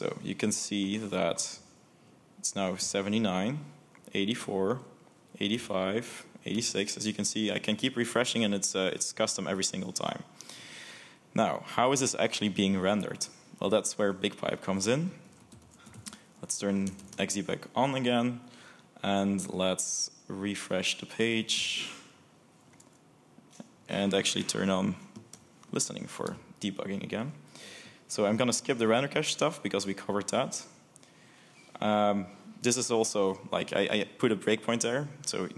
So you can see that it's now 79, 84, 85, 86. As you can see, I can keep refreshing and it's, uh, it's custom every single time. Now, how is this actually being rendered? Well, that's where BigPipe comes in. Let's turn Xdebug on again and let's refresh the page and actually turn on listening for debugging again. So I'm going to skip the render cache stuff because we covered that. Um, this is also, like, I, I, put a breakpoint there. So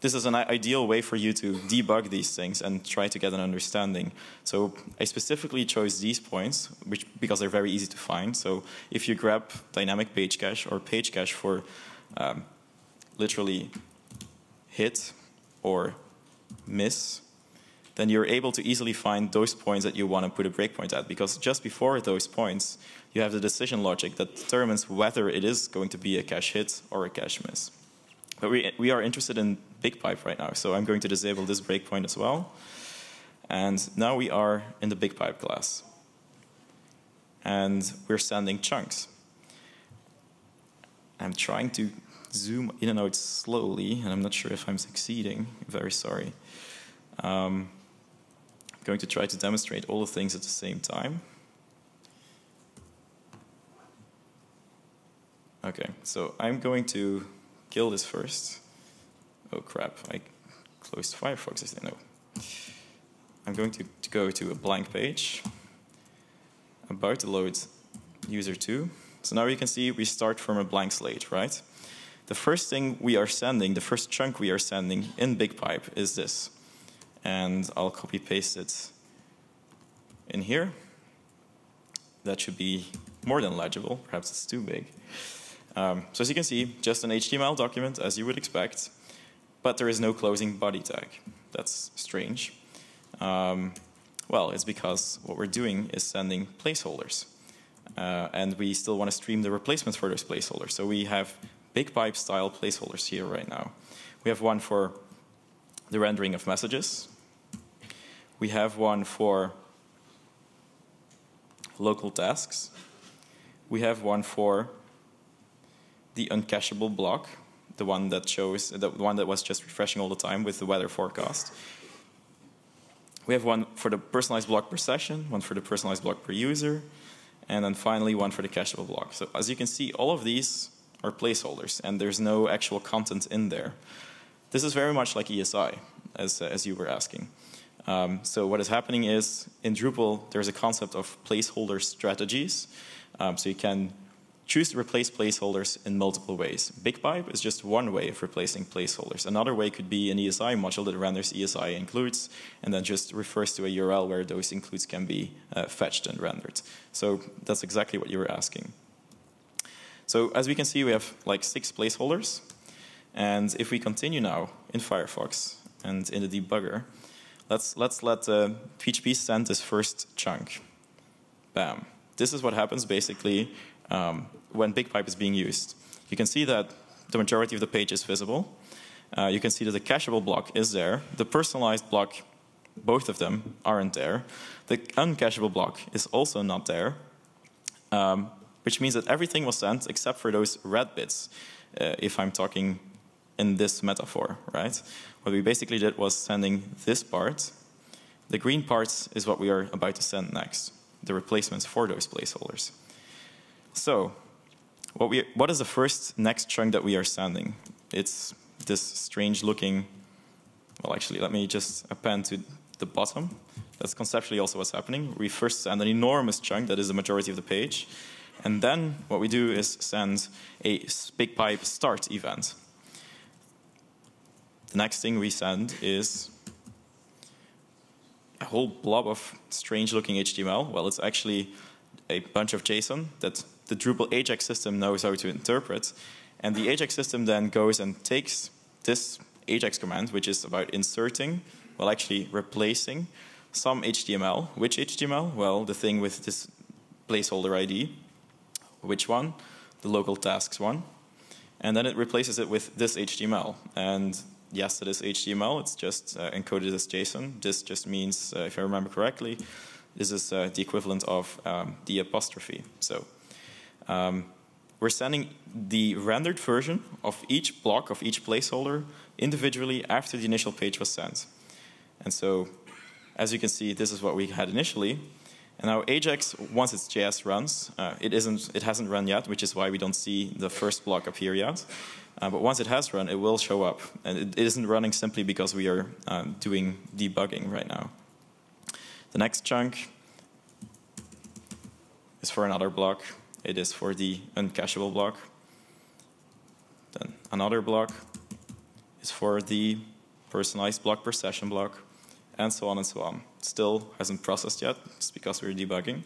this is an ideal way for you to debug these things and try to get an understanding. So I specifically chose these points which, because they're very easy to find. So if you grab dynamic page cache or page cache for um, literally hit or miss, then you're able to easily find those points that you want to put a breakpoint at. Because just before those points, you have the decision logic that determines whether it is going to be a cache hit or a cache miss. But we, we are interested in BigPipe right now, so I'm going to disable this breakpoint as well. And now we are in the BigPipe class. And we're sending chunks. I'm trying to zoom in and out slowly, and I'm not sure if I'm succeeding. Very sorry. Um, going to try to demonstrate all the things at the same time. Okay, so I'm going to kill this first. Oh crap, I closed Firefox, I no. I'm going to, to go to a blank page, about to load user 2. So now you can see we start from a blank slate, right? The first thing we are sending, the first chunk we are sending in BigPipe is this and I'll copy paste it in here. That should be more than legible. Perhaps it's too big. Um, so as you can see, just an HTML document, as you would expect, but there is no closing body tag. That's strange. Um, well, it's because what we're doing is sending placeholders. Uh, and we still want to stream the replacements for those placeholders. So we have BigPipe style placeholders here right now. We have one for the rendering of messages. We have one for local tasks. We have one for the uncacheable block, the one that shows the one that was just refreshing all the time with the weather forecast. We have one for the personalized block per session, one for the personalized block per user, and then finally one for the cacheable block. So as you can see, all of these are placeholders, and there's no actual content in there. This is very much like ESI, as, uh, as you were asking. Um, so what is happening is, in Drupal, there's a concept of placeholder strategies. Um, so you can choose to replace placeholders in multiple ways. BigPipe is just one way of replacing placeholders. Another way could be an ESI module that renders ESI includes and then just refers to a URL where those includes can be uh, fetched and rendered. So that's exactly what you were asking. So as we can see, we have like six placeholders. And if we continue now in Firefox and in the debugger, let's, let's let uh, PHP send this first chunk. Bam. This is what happens basically um, when BigPipe is being used. You can see that the majority of the page is visible. Uh, you can see that the cacheable block is there. The personalized block, both of them aren't there. The uncacheable block is also not there, um, which means that everything was sent except for those red bits, uh, if I'm talking in this metaphor, right? What we basically did was sending this part. The green part is what we are about to send next, the replacements for those placeholders. So, what, we, what is the first next chunk that we are sending? It's this strange looking, well actually let me just append to the bottom. That's conceptually also what's happening. We first send an enormous chunk that is the majority of the page. And then what we do is send a BigPipe start event. The next thing we send is a whole blob of strange looking HTML. Well, it's actually a bunch of JSON that the Drupal Ajax system knows how to interpret. And the Ajax system then goes and takes this Ajax command, which is about inserting, well, actually replacing some HTML. Which HTML? Well, the thing with this placeholder ID. Which one? The local tasks one. And then it replaces it with this HTML. And yes, it is HTML. It's just uh, encoded as JSON. This just means, uh, if I remember correctly, this is uh, the equivalent of um, the apostrophe. So um, we're sending the rendered version of each block of each placeholder individually after the initial page was sent. And so, as you can see, this is what we had initially. And now Ajax, once its JS runs, uh, it isn't, it hasn't run yet, which is why we don't see the first block appear yet. Uh, but once it has run, it will show up, and it, it isn't running simply because we are um, doing debugging right now. The next chunk is for another block. It is for the uncacheable block. Then another block is for the personalized block per session block, and so on and so on. Still hasn't processed yet, it's because we're debugging.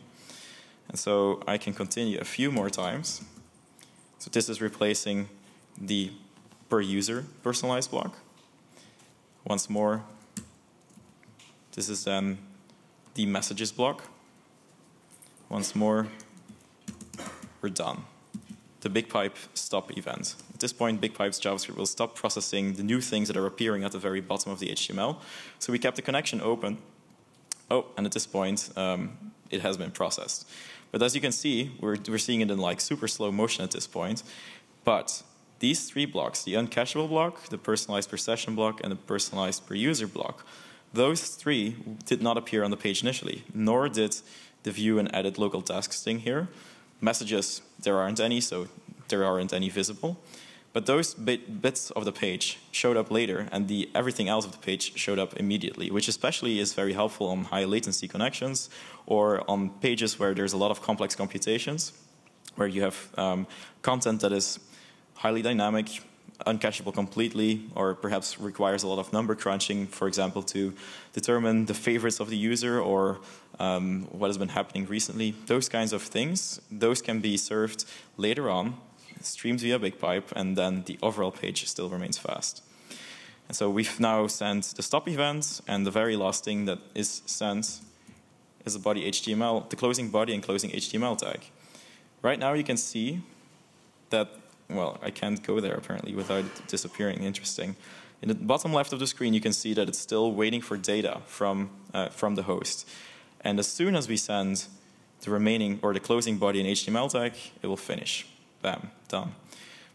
And so I can continue a few more times. So this is replacing the per user personalized block. Once more, this is then the messages block. Once more, we're done. The BigPipe stop event. At this point, BigPipe's JavaScript will stop processing the new things that are appearing at the very bottom of the HTML. So we kept the connection open. Oh, and at this point, um, it has been processed. But as you can see, we're, we're seeing it in like super slow motion at this point. But these three blocks, the uncacheable block, the personalized per session block, and the personalized per user block, those three did not appear on the page initially, nor did the view and edit local tasks thing here. Messages, there aren't any, so there aren't any visible. But those bit, bits of the page showed up later, and the everything else of the page showed up immediately, which especially is very helpful on high latency connections or on pages where there's a lot of complex computations, where you have um, content that is highly dynamic, uncacheable completely, or perhaps requires a lot of number crunching, for example, to determine the favorites of the user or um, what has been happening recently, those kinds of things, those can be served later on, streamed via BigPipe, and then the overall page still remains fast. And so we've now sent the stop event, and the very last thing that is sent is the body HTML, the closing body and closing HTML tag. Right now you can see that, well, I can't go there apparently without disappearing, interesting. In the bottom left of the screen you can see that it's still waiting for data from, uh, from the host. And as soon as we send the remaining or the closing body in HTML tag, it will finish. Bam, done.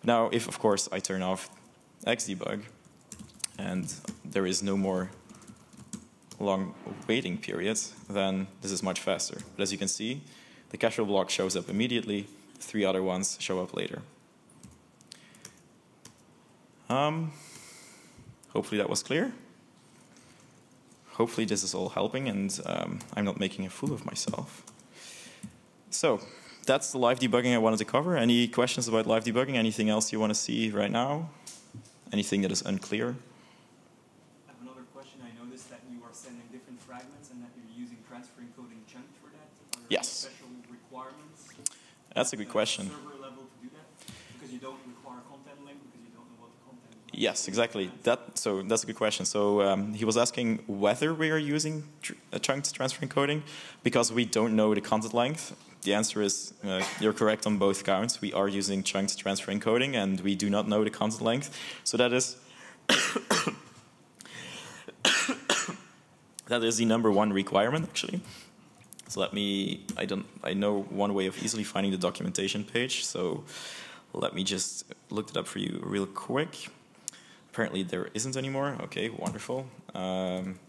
Now, if of course I turn off Xdebug and there is no more long waiting period, then this is much faster. But as you can see, the casual block shows up immediately, three other ones show up later. Um, hopefully that was clear. Hopefully this is all helping and um, I'm not making a fool of myself. So that's the live debugging I wanted to cover. Any questions about live debugging? Anything else you want to see right now? Anything that is unclear? I have another question. I noticed that you are sending different fragments and that you're using transfer encoding chunk for that. Are Yes. special requirements? That's a good at question. Server level to do that? Because you don't require content length because you don't know what the content is. Yes, exactly. That so that's a good question. So um, he was asking whether we are using tr uh, chunked transfer encoding because we don't know the content length. The answer is uh, you're correct on both counts. We are using chunked transfer encoding, and we do not know the content length. So that is that is the number one requirement actually. So let me. I don't. I know one way of easily finding the documentation page. So let me just look it up for you real quick. Apparently there isn't anymore. Okay, wonderful. Um,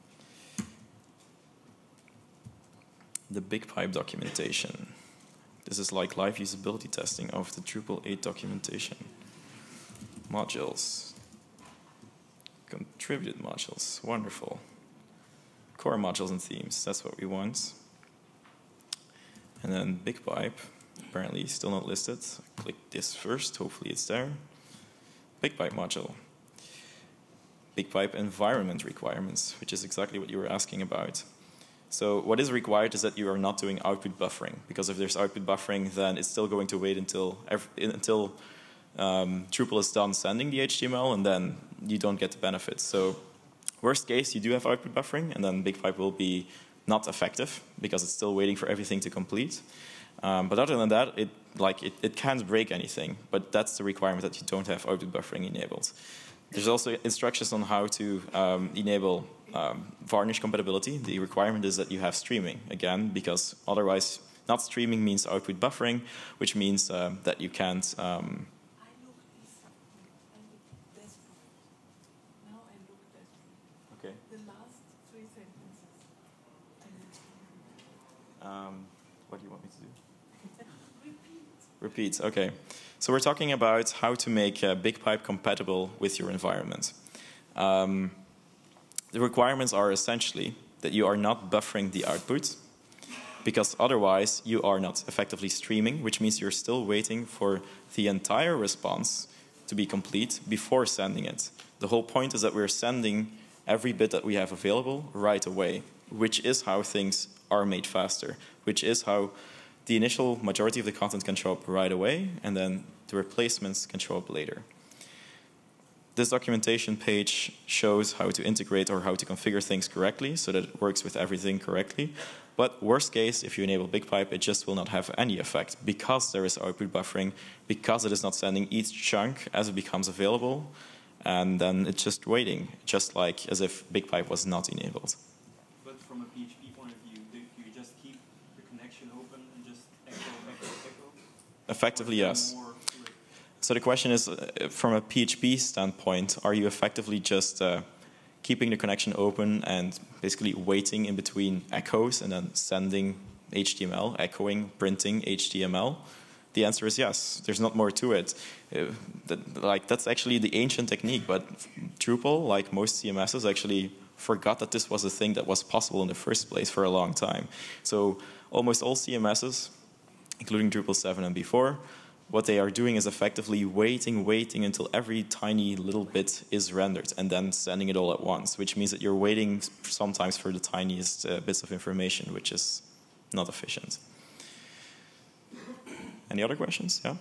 the BigPipe documentation. This is like live usability testing of the Drupal 8 documentation. Modules. Contributed modules. Wonderful. Core modules and themes. That's what we want. And then BigPipe. Apparently still not listed. Click this first. Hopefully it's there. BigPipe module. BigPipe environment requirements, which is exactly what you were asking about. So what is required is that you are not doing output buffering, because if there's output buffering, then it's still going to wait until every, until um, Drupal is done sending the HTML, and then you don't get the benefits. So worst case, you do have output buffering, and then BigPipe will be not effective because it's still waiting for everything to complete. Um, but other than that, it like it, it can't break anything. But that's the requirement that you don't have output buffering enabled. There's also instructions on how to um, enable um, varnish compatibility. The requirement is that you have streaming, again, because otherwise not streaming means output buffering, which means um, that you can't. Um, I look this, I look desperate. Now I look desperate. okay. The last three sentences. Um, what do you want me to do? Repeat. Repeat, okay. So we're talking about how to make uh, BigPipe compatible with your environment. Um, the requirements are essentially that you are not buffering the output, because otherwise you are not effectively streaming, which means you're still waiting for the entire response to be complete before sending it. The whole point is that we're sending every bit that we have available right away, which is how things are made faster, which is how the initial majority of the content can show up right away, and then the replacements can show up later. This documentation page shows how to integrate or how to configure things correctly so that it works with everything correctly. But worst case, if you enable BigPipe, it just will not have any effect because there is output buffering, because it is not sending each chunk as it becomes available, and then it's just waiting, just like as if BigPipe was not enabled. But from a PHP point of view, do you just keep the connection open and just echo, echo, echo? Effectively, yes. So the question is, uh, from a PHP standpoint, are you effectively just uh, keeping the connection open and basically waiting in between echoes and then sending HTML, echoing, printing HTML? The answer is yes. There's not more to it. Uh, that, like that's actually the ancient technique, but Drupal, like most CMSs, actually forgot that this was a thing that was possible in the first place for a long time. So almost all CMSs, including Drupal 7 and before, what they are doing is effectively waiting, waiting until every tiny little bit is rendered and then sending it all at once, which means that you're waiting sometimes for the tiniest uh, bits of information, which is not efficient. Any other questions? Yeah?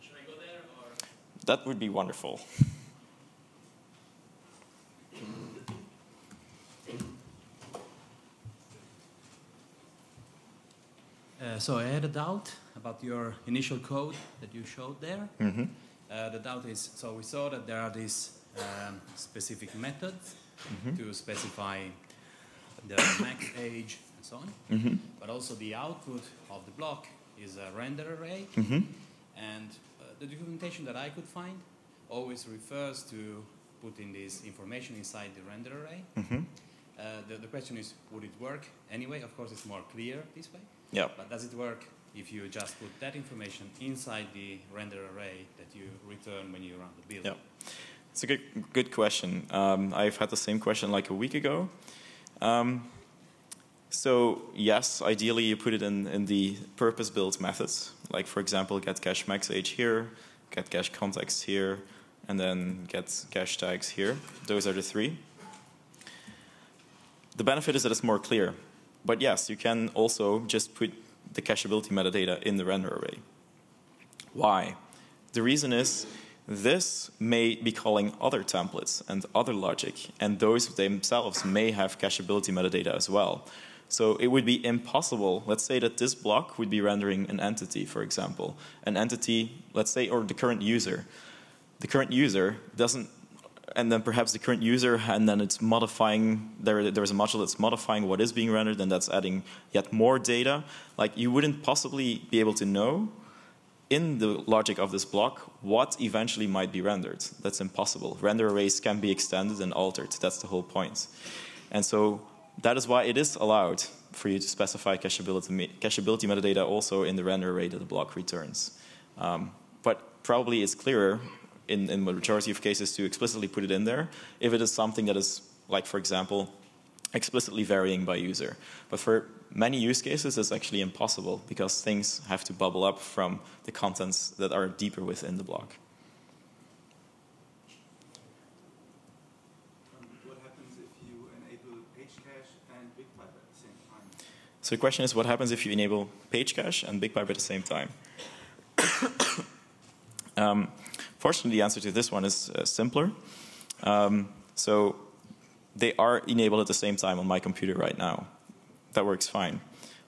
Should I go there or? That would be wonderful. Uh, so I had a doubt about your initial code that you showed there. hmm Uh, the doubt is, so we saw that there are these um, specific methods Mhm. to specify the max age and so on, hmm but also the output of the block is a render array, hmm and uh, the documentation that I could find always refers to putting this information inside the render array. hmm Uh, the, the question is, would it work anyway? Of course, it's more clear this way. Yeah. But does it work if you just put that information inside the render array that you return when you run the build? Yeah. It's a good, good question. Um, I've had the same question like a week ago. Um, so yes, ideally you put it in, in the purpose-built methods, like for example, get cache max age here, get cache context here, and then get cache tags here. Those are the three. The benefit is that it's more clear. But yes, you can also just put the cacheability metadata in the render array. Why? The reason is this may be calling other templates and other logic, and those themselves may have cacheability metadata as well. So it would be impossible, let's say that this block would be rendering an entity, for example. An entity, let's say, or the current user. The current user doesn't, and then perhaps the current user, and then it's modifying, there, there's a module that's modifying what is being rendered, and that's adding yet more data. Like you wouldn't possibly be able to know in the logic of this block what eventually might be rendered. That's impossible. Render arrays can be extended and altered. That's the whole point. And so that is why it is allowed for you to specify cacheability, cacheability metadata also in the render array that the block returns. Um, but probably it's clearer in, in the majority of cases to explicitly put it in there if it is something that is, like for example, explicitly varying by user. But for many use cases, it's actually impossible because things have to bubble up from the contents that are deeper within the block. What happens if you enable page cache and BigPipe at the same time? So the question is, what happens if you enable page cache and BigPipe at the same time? um, fortunately, the answer to this one is uh, simpler. Um, so they are enabled at the same time on my computer right now. That works fine.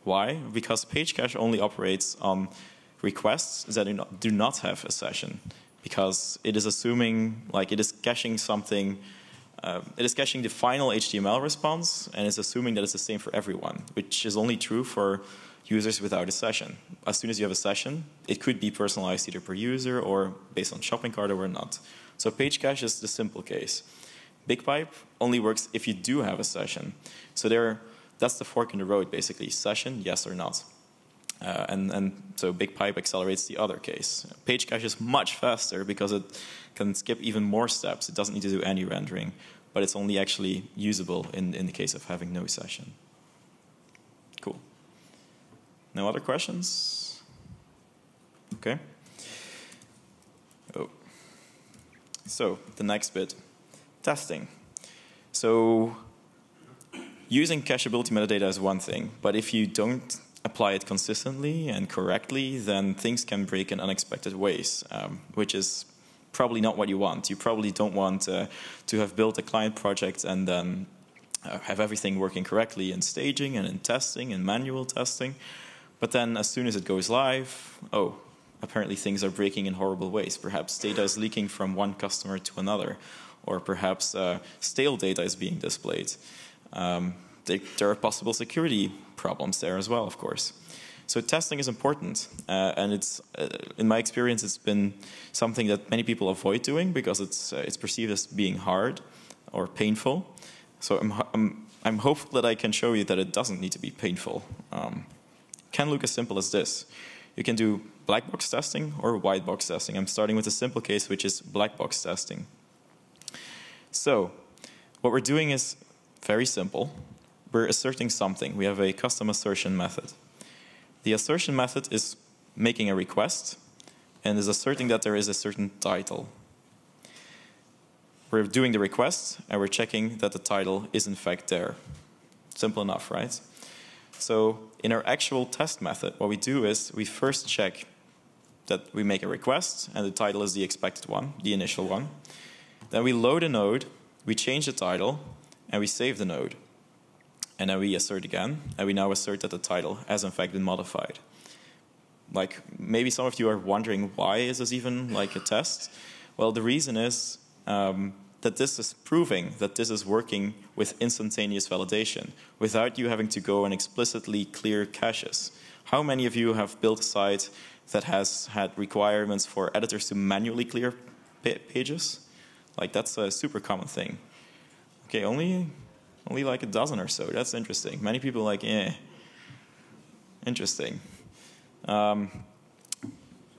Why? Because page cache only operates on requests that do not, do not have a session. Because it is assuming, like it is caching something, uh, it is caching the final HTML response and it's assuming that it's the same for everyone, which is only true for users without a session. As soon as you have a session, it could be personalized either per user or based on shopping cart or not. So page cache is the simple case. BigPipe only works if you do have a session. So there, that's the fork in the road, basically. Session, yes or not. Uh, and, and so BigPipe accelerates the other case. Page cache is much faster because it can skip even more steps. It doesn't need to do any rendering, but it's only actually usable in, in the case of having no session. No other questions? Okay. Oh. So the next bit testing. So using cacheability metadata is one thing, but if you don't apply it consistently and correctly, then things can break in unexpected ways, um, which is probably not what you want. You probably don't want uh, to have built a client project and then uh, have everything working correctly in staging and in testing and manual testing. But then as soon as it goes live, oh, apparently things are breaking in horrible ways. Perhaps data is leaking from one customer to another, or perhaps uh, stale data is being displayed. Um, they, there are possible security problems there as well, of course. So testing is important, uh, and it's, uh, in my experience, it's been something that many people avoid doing because it's uh, it's perceived as being hard or painful. So I'm, I'm I'm hopeful that I can show you that it doesn't need to be painful. Um, can look as simple as this. You can do black box testing or white box testing. I'm starting with a simple case, which is black box testing. So, what we're doing is very simple. We're asserting something. We have a custom assertion method. The assertion method is making a request and is asserting that there is a certain title. We're doing the request and we're checking that the title is in fact there. Simple enough, right? So in our actual test method, what we do is we first check that we make a request and the title is the expected one, the initial one. Then we load a node, we change the title, and we save the node. And then we assert again, and we now assert that the title has in fact been modified. Like maybe some of you are wondering why is this even like a test? Well, the reason is um, that this is proving that this is working with instantaneous validation without you having to go and explicitly clear caches. How many of you have built a site that has had requirements for editors to manually clear pages? Like that's a super common thing. Okay, only only like a dozen or so. That's interesting. Many people like, eh. Interesting. Um,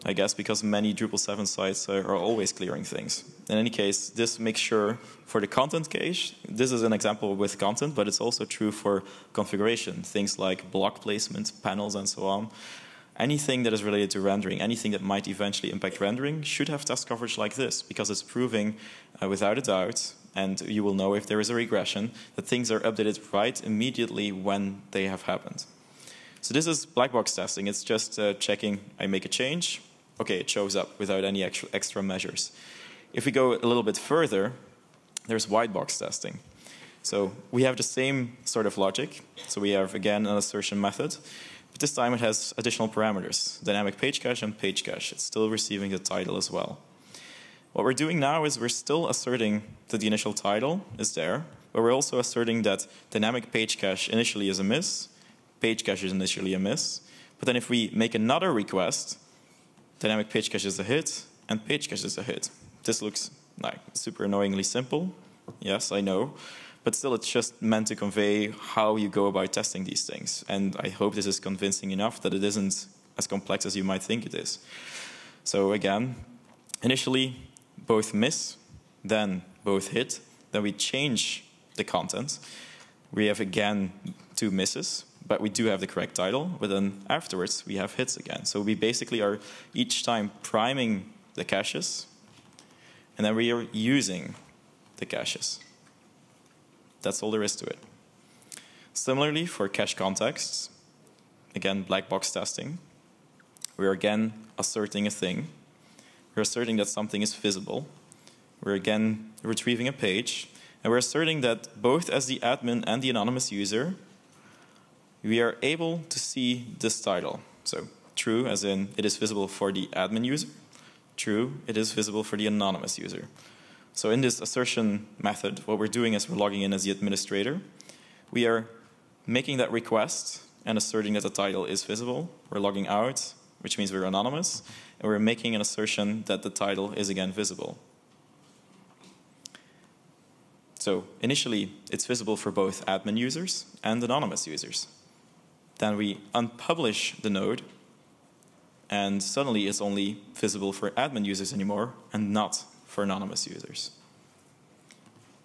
I guess because many Drupal 7 sites are, always clearing things. In any case, this makes sure for the content cache, this is an example with content, but it's also true for configuration, things like block placement, panels, and so on. Anything that is related to rendering, anything that might eventually impact rendering, should have test coverage like this, because it's proving uh, without a doubt, and you will know if there is a regression, that things are updated right immediately when they have happened. So this is black box testing. It's just uh, checking I make a change, okay, it shows up without any extra, extra measures. If we go a little bit further, there's white box testing. So we have the same sort of logic. So we have, again, an assertion method. But this time it has additional parameters, dynamic page cache and page cache. It's still receiving the title as well. What we're doing now is we're still asserting that the initial title is there, but we're also asserting that dynamic page cache initially is a miss, page cache is initially a miss. But then if we make another request, dynamic page cache is a hit, and page cache is a hit. This looks like super annoyingly simple. Yes, I know. But still, it's just meant to convey how you go about testing these things. And I hope this is convincing enough that it isn't as complex as you might think it is. So again, initially, both miss, then both hit, then we change the content. We have again two misses, but we do have the correct title. But then afterwards, we have hits again. So we basically are each time priming the caches, and then we are using the caches. That's all there is to it. Similarly, for cache contexts, again, black box testing, we're again asserting a thing. We're asserting that something is visible. We're again retrieving a page. And we're asserting that both as the admin and the anonymous user, we are able to see this title. So true, as in it is visible for the admin user. True, it is visible for the anonymous user. So in this assertion method, what we're doing is we're logging in as the administrator. We are making that request and asserting that the title is visible. We're logging out, which means we're anonymous. And we're making an assertion that the title is again visible. So initially, it's visible for both admin users and anonymous users. Then we unpublish the node, and suddenly it's only visible for admin users anymore and not for anonymous users.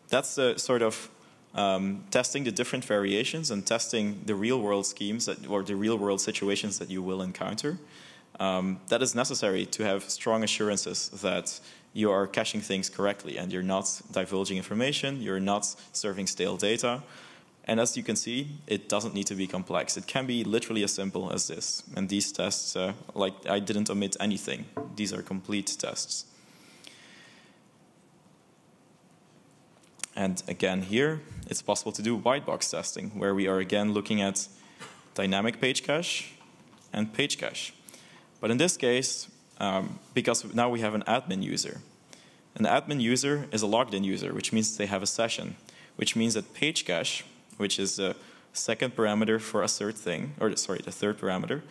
That's the sort of um, testing the different variations and testing the real world schemes that, or the real world situations that you will encounter. Um, that is necessary to have strong assurances that you are caching things correctly and you're not divulging information, you're not serving stale data, and as you can see, it doesn't need to be complex. It can be literally as simple as this. And these tests, uh, like I didn't omit anything. These are complete tests. And again here, it's possible to do white box testing, where we are again looking at dynamic page cache and page cache. But in this case, um, because now we have an admin user. An admin user is a logged in user, which means they have a session, which means that page cache which is the second parameter for assert thing, or sorry, the third parameter.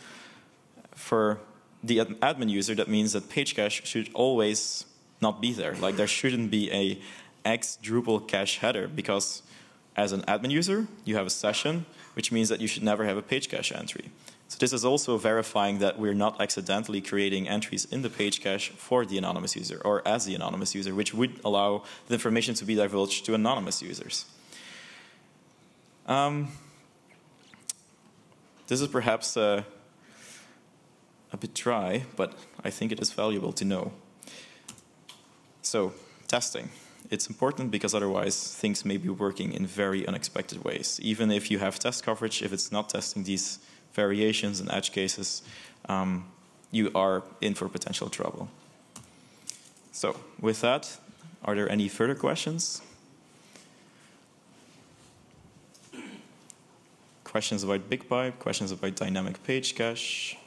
For the admin user, that means that page cache should always not be there. Like there shouldn't be a X Drupal cache header because as an admin user, you have a session, which means that you should never have a page cache entry. So this is also verifying that we're not accidentally creating entries in the page cache for the anonymous user or as the anonymous user, which would allow the information to be divulged to anonymous users. Um, this is perhaps a, a, bit dry, but I think it is valuable to know. So, testing. It's important because otherwise things may be working in very unexpected ways. Even if you have test coverage, if it's not testing these variations and edge cases, um, you are in for potential trouble. So, with that, are there any further questions? Questions about BigPipe, questions about dynamic page cache,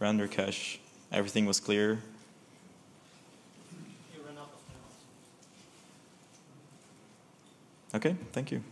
render cache, everything was clear. You ran out of time. Okay, thank you.